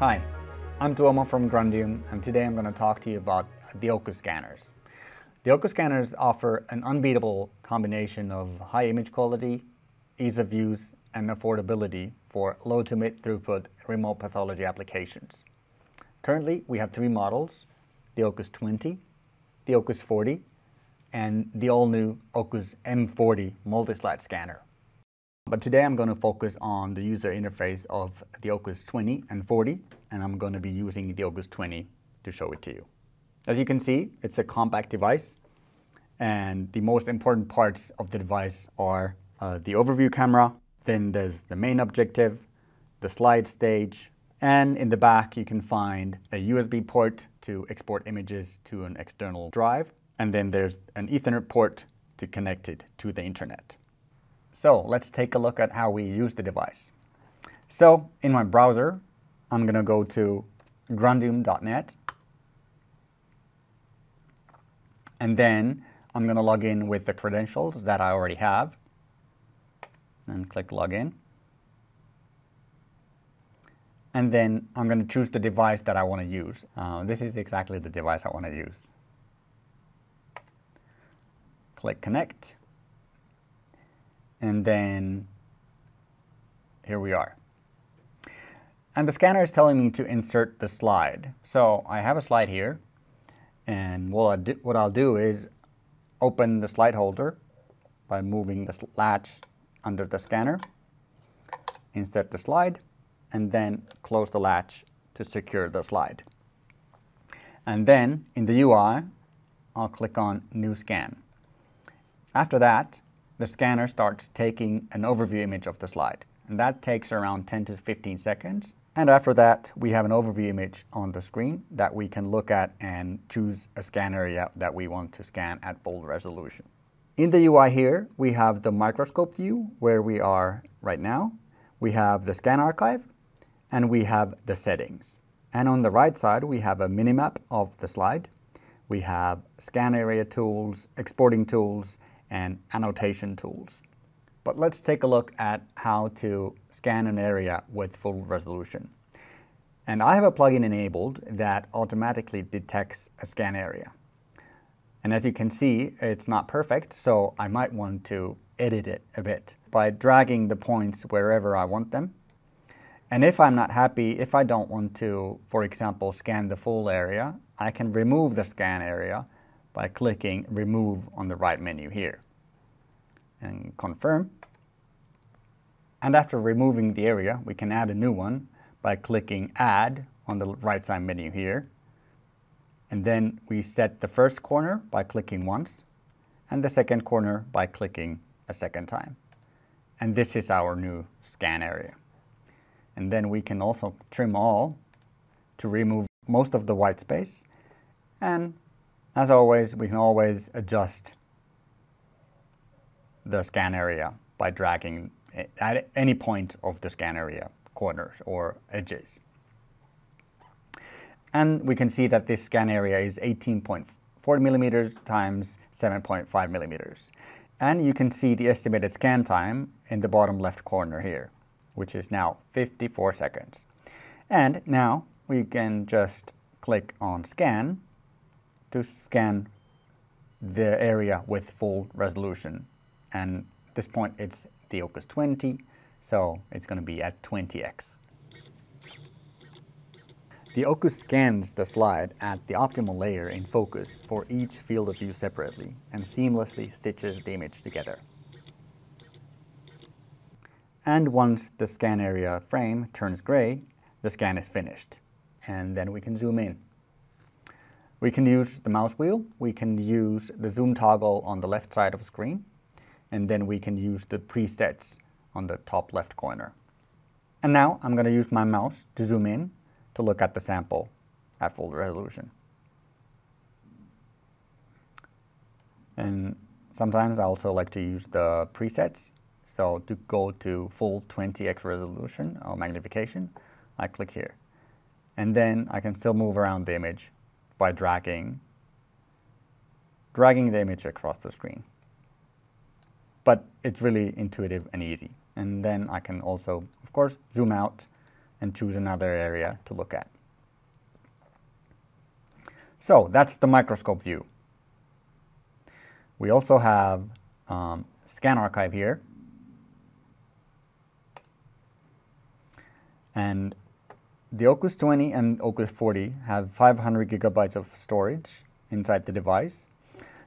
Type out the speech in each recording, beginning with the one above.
Hi, I'm Tuomo from Grundium and today I'm going to talk to you about the Ocus scanners. The Ocus scanners offer an unbeatable combination of high image quality, ease of use and affordability for low to mid throughput remote pathology applications. Currently we have three models, the Ocus 20, the Ocus 40 and the all new Ocus M40 multi-slide scanner. But today I'm going to focus on the user interface of the Ocus 20 and 40, and I'm going to be using the Ocus 20 to show it to you. As you can see, it's a compact device, and the most important parts of the device are uh, the overview camera, then there's the main objective, the slide stage, and in the back you can find a USB port to export images to an external drive, and then there's an Ethernet port to connect it to the internet. So let's take a look at how we use the device. So in my browser, I'm going to go to grundium.net. And then I'm going to log in with the credentials that I already have. And click Login. And then I'm going to choose the device that I want to use. Uh, this is exactly the device I want to use. Click Connect and then here we are. And the scanner is telling me to insert the slide. So I have a slide here, and what, I'll do is open the slide holder by moving the latch under the scanner, insert the slide, and then close the latch to secure the slide. And then in the UI, I'll click on New Scan. After that, the scanner starts taking an overview image of the slide. And that takes around 10 to 15 seconds. And after that, we have an overview image on the screen that we can look at and choose a scan area that we want to scan at full resolution. In the UI here, we have the microscope view where we are right now. We have the scan archive and we have the settings. And on the right side, we have a minimap of the slide. We have scan area tools, exporting tools, and annotation tools. But let's take a look at how to scan an area with full resolution. And I have a plugin enabled that automatically detects a scan area. And as you can see, it's not perfect, so I might want to edit it a bit by dragging the points wherever I want them. And if I'm not happy, if I don't want to, for example, scan the full area, I can remove the scan area by clicking Remove on the right menu here. And confirm. And after removing the area, we can add a new one by clicking Add on the right side menu here. And then we set the first corner by clicking once, and the second corner by clicking a second time. And this is our new scan area. And then we can also trim all to remove most of the white space. And as always, we can always adjust the scan area by dragging at any point of the scan area corners or edges. And we can see that this scan area is 18.4 millimeters times 7.5 millimeters. And you can see the estimated scan time in the bottom left corner here, which is now 54 seconds. And now we can just click on scan to scan the area with full resolution. And at this point it's the Ocus 20, so it's going to be at 20x. The Ocus scans the slide at the optimal layer in focus for each field of view separately and seamlessly stitches the image together. And once the scan area frame turns gray, the scan is finished. And then we can zoom in. We can use the mouse wheel, we can use the zoom toggle on the left side of the screen, and then we can use the presets on the top left corner. And now I'm going to use my mouse to zoom in to look at the sample at full resolution. And sometimes I also like to use the presets. So to go to full 20x resolution or magnification, I click here. And then I can still move around the image by dragging, dragging the image across the screen. But it's really intuitive and easy. And then I can also, of course, zoom out and choose another area to look at. So that's the microscope view. We also have um, Scan Archive here. And the Ocus 20 and Ocus 40 have 500 gigabytes of storage inside the device.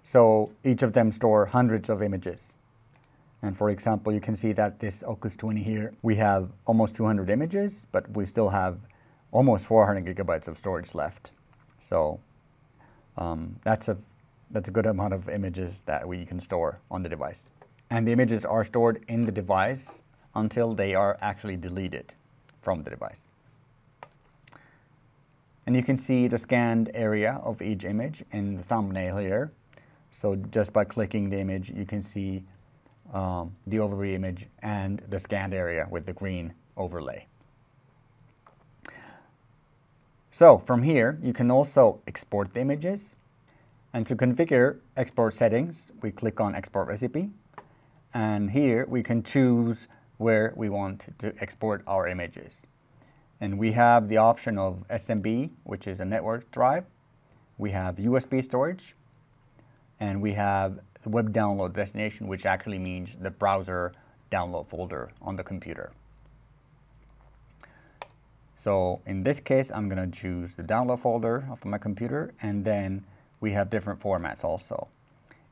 So each of them store hundreds of images. And for example, you can see that this Ocus 20 here, we have almost 200 images, but we still have almost 400 gigabytes of storage left. So um, that's, a, that's a good amount of images that we can store on the device. And the images are stored in the device until they are actually deleted from the device. And you can see the scanned area of each image in the thumbnail here. So just by clicking the image, you can see um, the overview image and the scanned area with the green overlay. So from here, you can also export the images. And to configure export settings, we click on export recipe. And here we can choose where we want to export our images. And we have the option of SMB, which is a network drive. We have USB storage. And we have web download destination, which actually means the browser download folder on the computer. So in this case, I'm going to choose the download folder of my computer, and then we have different formats also.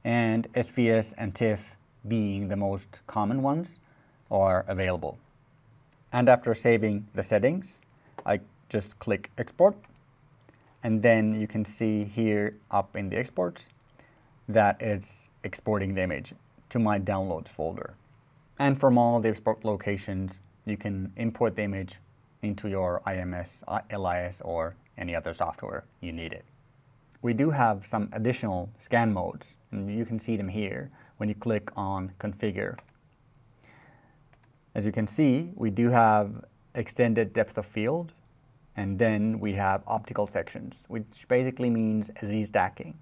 And SVS and TIFF being the most common ones are available. And after saving the settings, I just click export. And then you can see here up in the exports that it's exporting the image to my downloads folder. And from all the export locations, you can import the image into your IMS, LIS, or any other software you need it. We do have some additional scan modes, and you can see them here when you click on Configure. As you can see, we do have extended depth of field, and then we have optical sections, which basically means Z-stacking.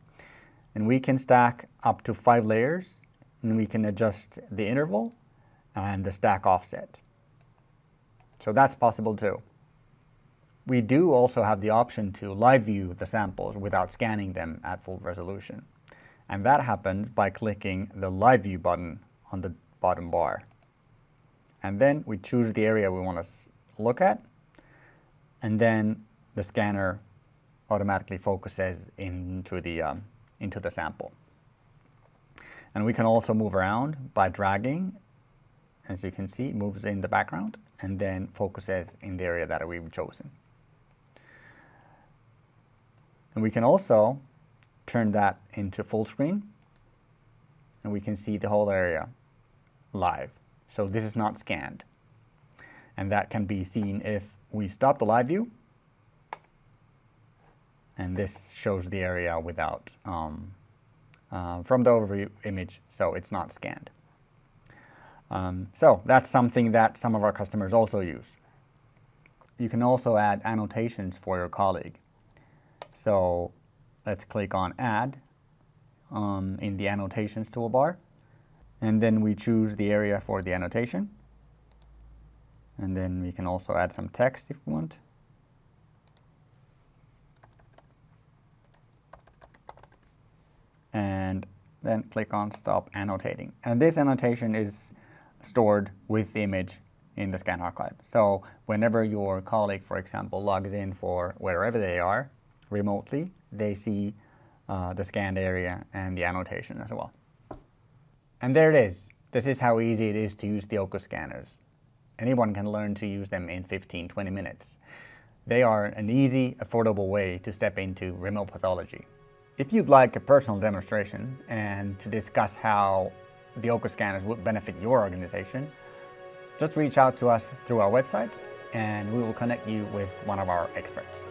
And we can stack up to five layers, and we can adjust the interval and the stack offset. So that's possible too. We do also have the option to live view the samples without scanning them at full resolution. And that happens by clicking the live view button on the bottom bar. And then we choose the area we want to look at. And then the scanner automatically focuses into the, um, into the sample. And we can also move around by dragging. As you can see, it moves in the background and then focuses in the area that we've chosen. And we can also turn that into full screen and we can see the whole area live. So this is not scanned. And that can be seen if we stop the live view and this shows the area without um, uh, from the overview image, so it's not scanned. Um, so that's something that some of our customers also use. You can also add annotations for your colleague. So let's click on Add um, in the Annotations toolbar. And then we choose the area for the annotation. And then we can also add some text if we want. And then click on Stop Annotating. And this annotation is stored with the image in the scan archive. So whenever your colleague, for example, logs in for wherever they are remotely, they see uh, the scanned area and the annotation as well. And there it is. This is how easy it is to use the Ocus scanners. Anyone can learn to use them in 15, 20 minutes. They are an easy, affordable way to step into remote pathology. If you'd like a personal demonstration and to discuss how the Ocus scanners would benefit your organization, just reach out to us through our website and we will connect you with one of our experts.